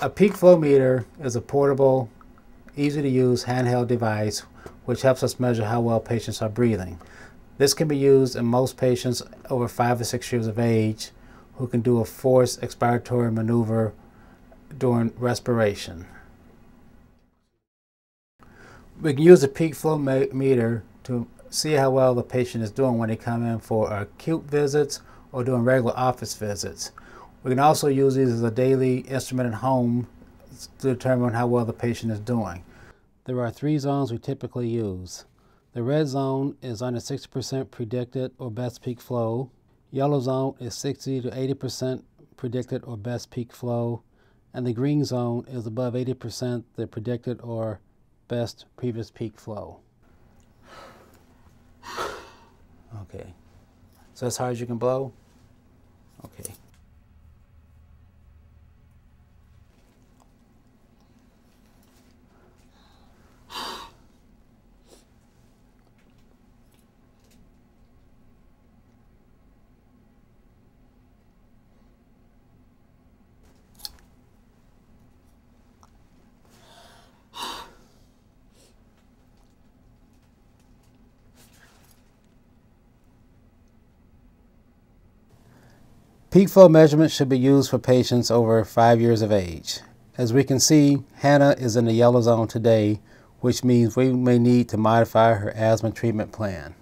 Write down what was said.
A peak flow meter is a portable, easy to use handheld device which helps us measure how well patients are breathing. This can be used in most patients over five or six years of age who can do a forced expiratory maneuver during respiration. We can use the peak flow meter to see how well the patient is doing when they come in for acute visits or doing regular office visits. We can also use these as a daily instrument at home to determine how well the patient is doing. There are three zones we typically use. The red zone is under 60% predicted or best peak flow. Yellow zone is 60 to 80% predicted or best peak flow. And the green zone is above 80% the predicted or best previous peak flow. Okay. So as hard as you can blow? Okay. Peak flow measurements should be used for patients over five years of age. As we can see, Hannah is in the yellow zone today, which means we may need to modify her asthma treatment plan.